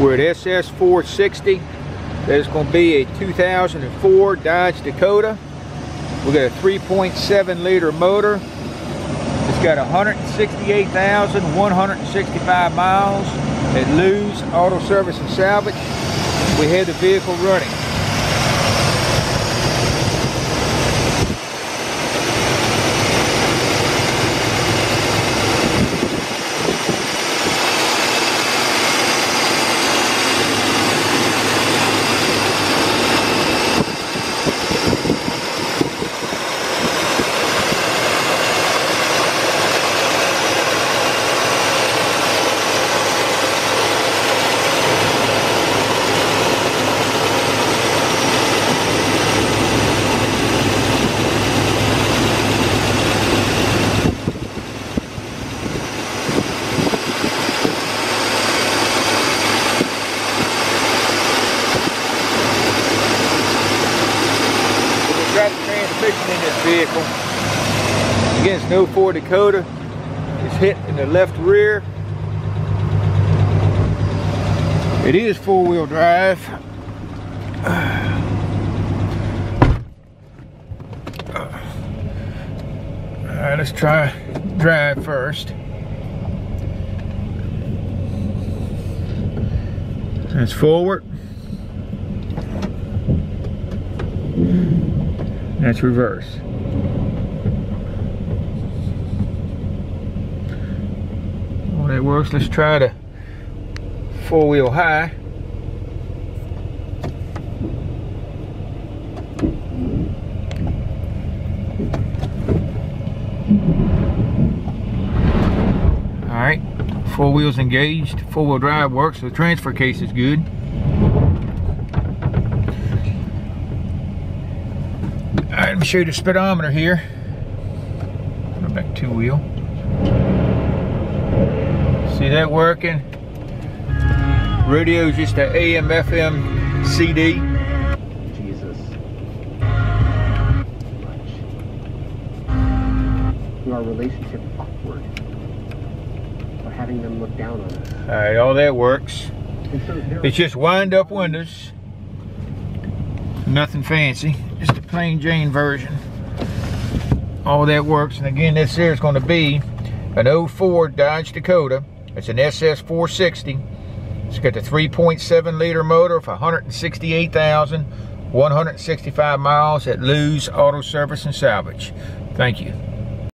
We're at SS 460. There's going to be a 2004 Dodge Dakota. We got a 3.7 liter motor. It's got 168,165 miles at Lew's Auto Service and Salvage. We had the vehicle running. Transmission in this vehicle. Again, it's no oh Ford Dakota. It's hit in the left rear. It is four-wheel drive. All right, let's try drive first. That's forward. That's reverse. Well, that works. Let's try the four-wheel high. All right, four wheels engaged, four-wheel drive works, the transfer case is good. All right, let me show you the speedometer here. Go back two wheel. See that working? Radio's just a AM FM CD. Jesus. Much. Our relationship awkward. Or having them look down on us. All right, all that works. And so there It's just wind up windows. Nothing fancy. Just a plain Jane version. All that works. And again, this here is going to be an 04 Dodge Dakota. It's an SS 460. It's got the 3.7 liter motor for 168,165 miles at Lew's Auto Service and Salvage. Thank you.